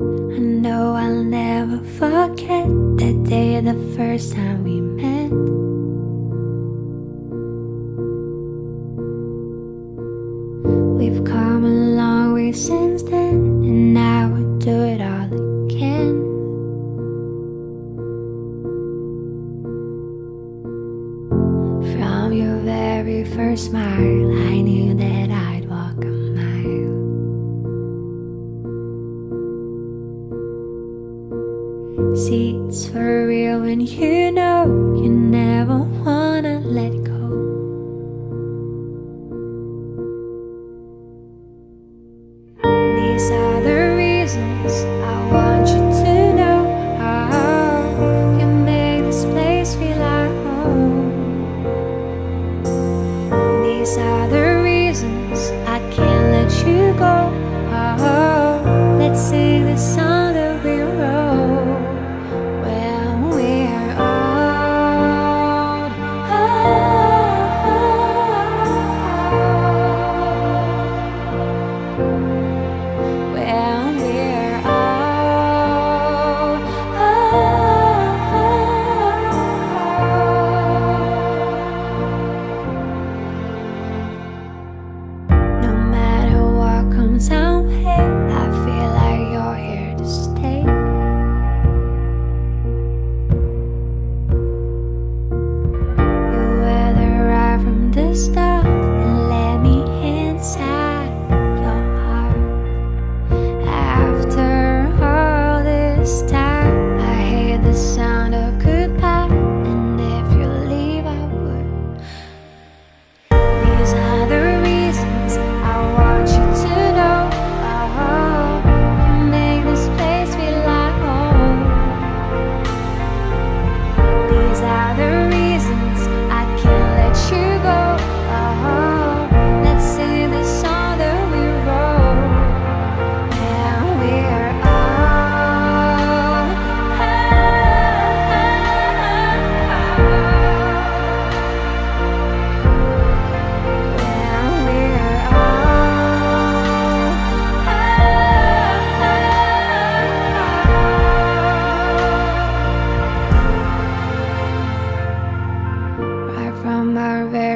I know I'll never forget that day, the first time we met. We've come a long way since then, and I would do it all again. From your very first smile, I knew that See, it's for real when you know you never wanna let go. These are the reasons I want you to know. Oh, you make this place feel like home. These are the reasons I can't let you go.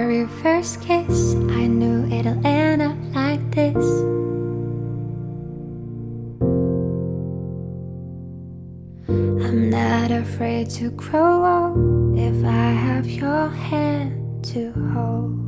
Very first kiss, I knew it'll end up like this. I'm not afraid to grow old if I have your hand to hold.